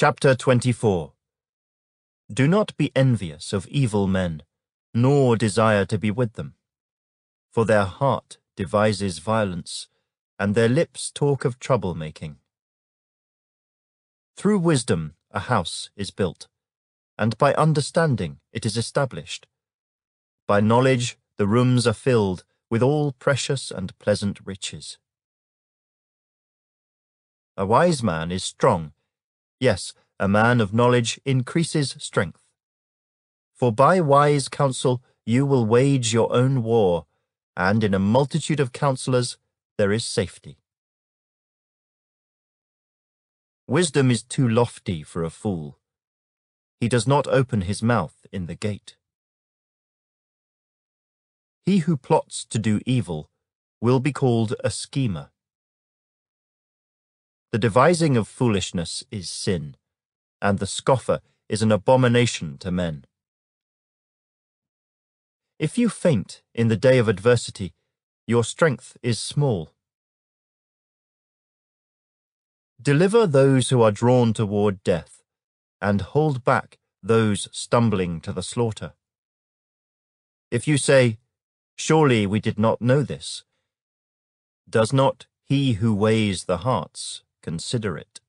Chapter 24 Do not be envious of evil men, nor desire to be with them. For their heart devises violence, and their lips talk of trouble-making. Through wisdom a house is built, and by understanding it is established. By knowledge the rooms are filled with all precious and pleasant riches. A wise man is strong, yes, a man of knowledge increases strength. For by wise counsel you will wage your own war, and in a multitude of counselors there is safety. Wisdom is too lofty for a fool. He does not open his mouth in the gate. He who plots to do evil will be called a schemer. The devising of foolishness is sin, and the scoffer is an abomination to men. If you faint in the day of adversity, your strength is small. Deliver those who are drawn toward death, and hold back those stumbling to the slaughter. If you say, Surely we did not know this, does not he who weighs the hearts consider it.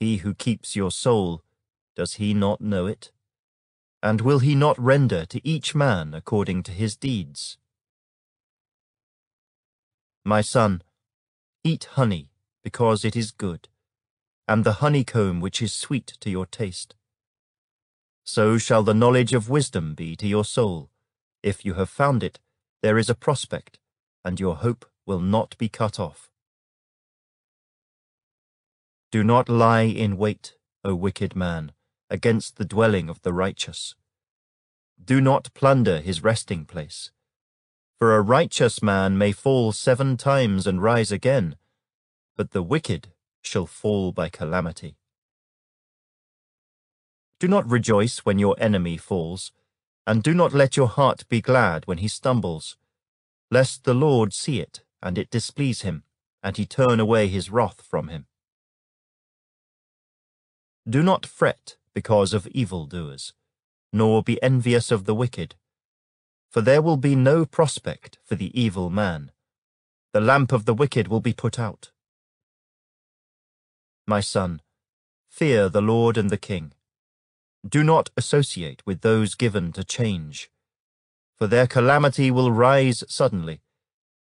He who keeps your soul, does he not know it? And will he not render to each man according to his deeds? My son, eat honey, because it is good, and the honeycomb which is sweet to your taste. So shall the knowledge of wisdom be to your soul. If you have found it, there is a prospect, and your hope will not be cut off. Do not lie in wait, O wicked man, against the dwelling of the righteous. Do not plunder his resting place. For a righteous man may fall seven times and rise again, but the wicked shall fall by calamity. Do not rejoice when your enemy falls, and do not let your heart be glad when he stumbles, lest the Lord see it, and it displease him, and he turn away his wrath from him. Do not fret because of evildoers, nor be envious of the wicked. For there will be no prospect for the evil man. The lamp of the wicked will be put out. My son, fear the Lord and the King. Do not associate with those given to change, for their calamity will rise suddenly,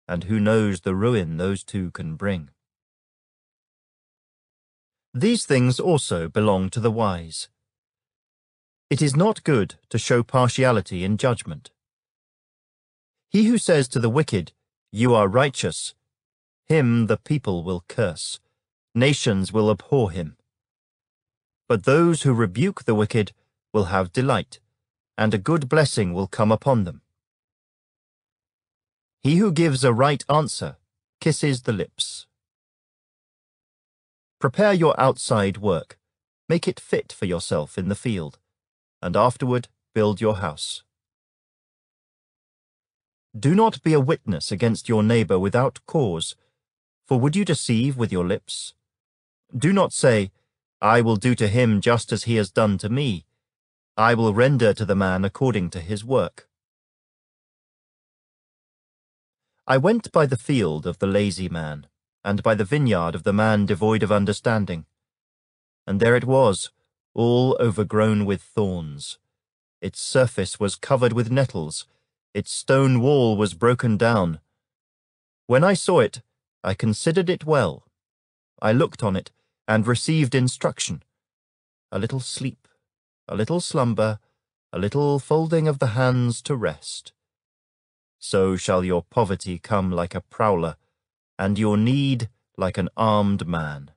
and who knows the ruin those two can bring. These things also belong to the wise. It is not good to show partiality in judgment. He who says to the wicked, You are righteous, him the people will curse, nations will abhor him. But those who rebuke the wicked will have delight, and a good blessing will come upon them. He who gives a right answer kisses the lips. Prepare your outside work, make it fit for yourself in the field, and afterward build your house. Do not be a witness against your neighbor without cause, for would you deceive with your lips? Do not say, I will do to him just as he has done to me. I will render to the man according to his work. I went by the field of the lazy man and by the vineyard of the man devoid of understanding. And there it was, all overgrown with thorns. Its surface was covered with nettles, its stone wall was broken down. When I saw it, I considered it well. I looked on it, and received instruction. A little sleep, a little slumber, a little folding of the hands to rest. So shall your poverty come like a prowler, and your need like an armed man.